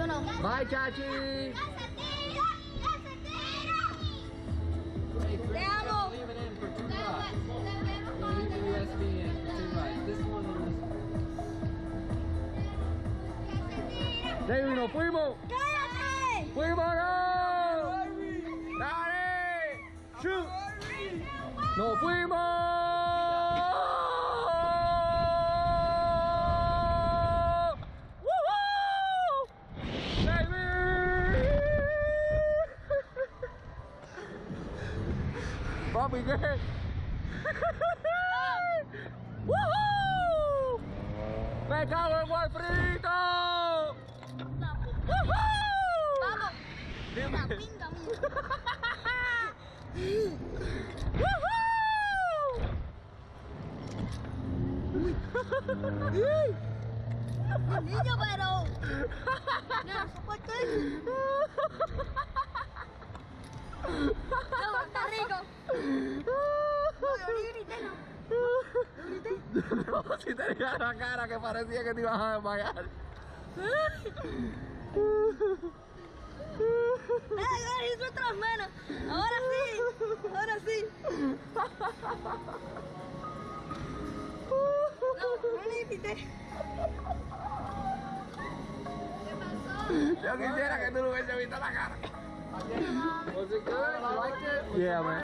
io no. Vai Ciaci! Uno, primo! Dai! Primo gol! Dale! Shoot! No, primo! Papi, ¿qué? ¡Woohoo! ¡Me cago en. Vamos. Pinga. ¡Woohoo! Niño, pero. No, grité, no. No, si tenías la cara que parecía que te ibas a desmayar. Le hice otras manos. Ahora sí. Ahora sí. No, no le grité. Yo quisiera que tú lo hubiese visto la cara. Was it good? You liked it? Yeah.